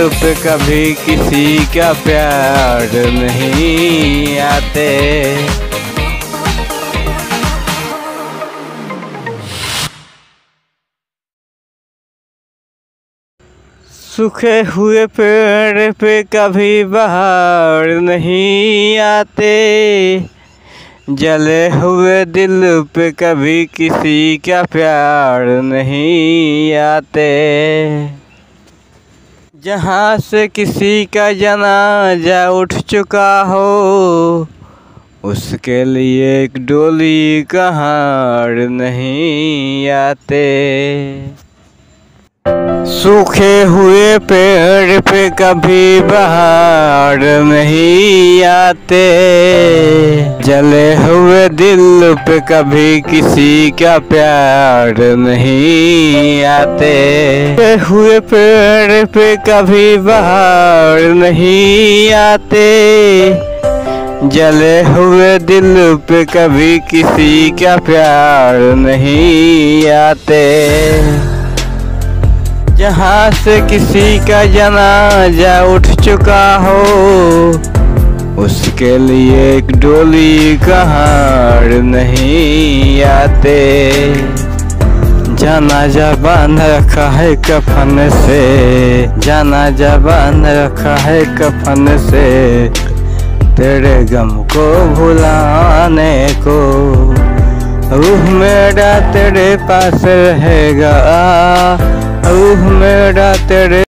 पे कभी किसी का प्यार नहीं आते। सूखे हुए पेड़ पे कभी बाहर नहीं आते। जले हुए दिल पे कभी किसी का प्यार नहीं आते। जहाँ से किसी का जनाजा उठ चुका हो, उसके लिए एक डोली कहाँ नहीं आते। सूखे हुए पेड़ पे कभी बाहर नहीं आते। जले हुए दिल पे कभी किसी का प्यार नहीं आते। सूखे हुए पेड़ पे कभी बाहर नहीं आते। जले हुए दिल पे कभी किसी का प्यार नहीं आते। जहाँ से किसी का जनाजा उठ चुका हो, उसके लिए एक डोली कहार नहीं आते। जनाजा बाँध रखा है कफन से, जनाजा बाँध रखा है कफन से, तेरे गम को भुलाने को। रूह मेरा तेरे पास रहेगा रूह मेरा तेरे